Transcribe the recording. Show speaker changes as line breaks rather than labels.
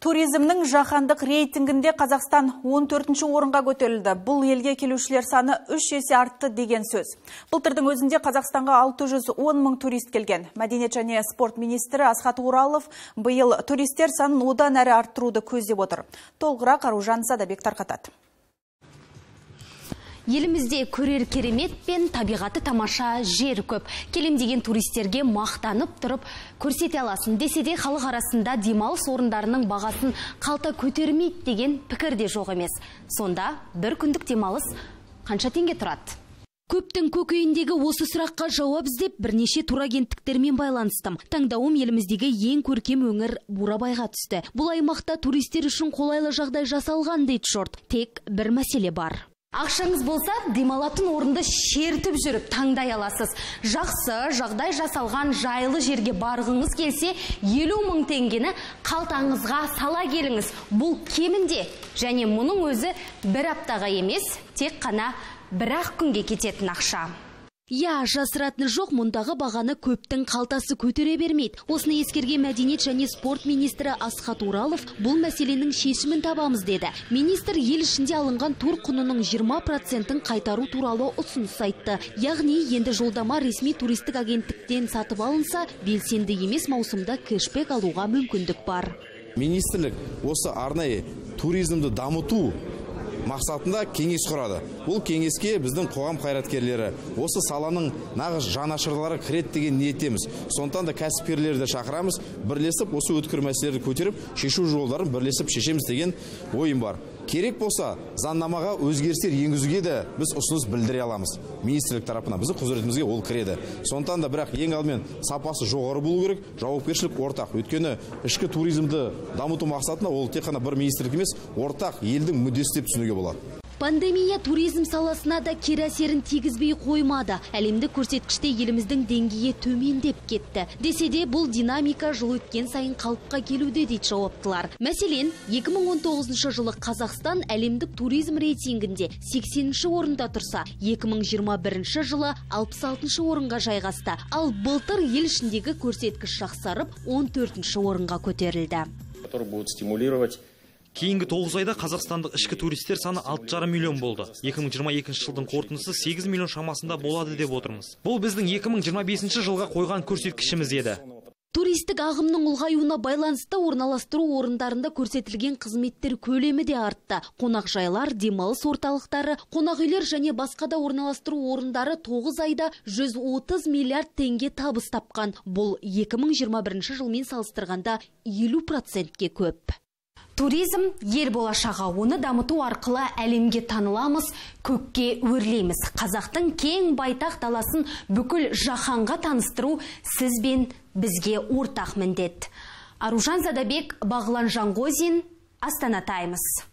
Туризмнің жаһандық рейтингінде Қазақстан 14-ші орынға көтерілді. Бұл елге келушілер саны 3 есе артты деген сөз. Былтырдың өзінде Қазақстанға 610 мың турист келген. Мәдениет және спорт министрі Асхат Уралов биыл туристер санын одан әрі арттыруды көздеп отыр. Толығырақ Аружан Садабек тарқатады.
Елімізде көрер керемет пен табиғаты тамаша жер көп. Келемдеген туристерге мақтанып тұрып көрсете аласын. Десе де халық арасында демалыс орындарының бағасын қалта көтермейді деген пікір де жоқ емес. Сонда бір күндік демалыс қанша теңге тұрады? Көптің көкейіндегі осы сұраққа жауап іздеп бірнеше турагенттіктермен байланыстым. Таңдауым еліміздегі ең көркем өңір Бурабайға түсті. Бұл аймақта туристер үшін қолайлы жағдай жасалған дейді жұрт. Тек бір мәселе бар. Ақшаңыз болса, демалатын орынды шертіп жүріп таңдай аласыз. Жақсы, жағдай жасалған жайлы жерге барғыңыз келсе, 50 мың теңгені қалтаңызға сала келіңіз. Бұл кемінде және мұның өзі бір аптаға емес, тек қана бір ақ күнге кететін ақша. Я, жасыратыны жоқ мұндағы бағаны көптің қалтасы көтере бермейді. Осыны ескерген мәдениет және спорт министрі Асхат Уралов бұл мәселенің шешімін табамыз деді. Министр ел ішінде алынған тур құнының 20%-ін қайтару туралы ұсыныс айтты. Яғни енді жолдама ресми туристік агенттіктен сатып алынса, белсенді емес маусымда кэшбэк алуға мүмкіндік бар.
Министрлік осы арнайы туризмді дамыту мақсатында кеңес құрады. Бұл кеңеске біздің қоғам қайраткерлері осы саланың нағыз жанашырлары кіреді деген ниеттеміз. Сондықтан да кәсіпкерлерді шақырамыз бірлесіп осы өткір мәселелерді көтеріп шешу жолдарын бірлесіп шешеміз деген ойым бар. Керек болса заңнамаға өзгерістер енгізуге де біз ұсыныс білдіре аламыз. Министрлік тарапынан біздің құзыретімізге ол кіреді. Сондықтан да бірақ ең алдымен сапасы жоғары болу керек жауапкершілік ортақ. Өйткені ішкі туризмді дамыту мақсатында ол тек қана бір министрлік емес ортақ елдің мүддесі деп түсінуге болады.
Пандемия туризм саласына да кері әсерін тигізбей қоймады. Әлемдік көрсеткіште еліміздің деңгейі төмендеп кетті. Десе де бұл динамика жыл өткен сайын қалыпқа келуде дейді жауаптылар. Мәселен, 2019 жылы Қазақстан әлемдік туризм рейтингінде 80-ші орында тұрса, 2021 жылы 66-ші орынға жайғасты. Ал былтыр ел ішіндегі көрсеткіш жақсарып 14-ші орынға көтерілді.
Который будут стимулировать
Кейінгі 9 айда қазақстандық ішкі туристер саны 6,5 миллион болды. 2022 жылдың қорытындысы 8 миллион шамасында болады деп отырмыз. Бұл біздің 2025 жылға қойған көрсеткішіміз еді.
Туристік ағымның ұлғаюына байланысты орналастыру орындарында көрсетілген қызметтер көлемі де артты. Қонақжайлар, демалыс орталықтары, қонақ үйлер және басқа да орналастыру орындары 9 айда 130 миллиард теңге табыс тапқан. Бұл 2021 жылмен салыстырғанда 50%-ке көп. Туризм ел болашағы оны дамыту арқылы әлемге таныламыз, көкке өрлейміз. Қазақтың кең байтақ даласын бүкіл жаһанға таныстыру сіз бен бізге ортақ міндет. Аружан Задабек, Бағлан Жаңғозин, Астана Таймс.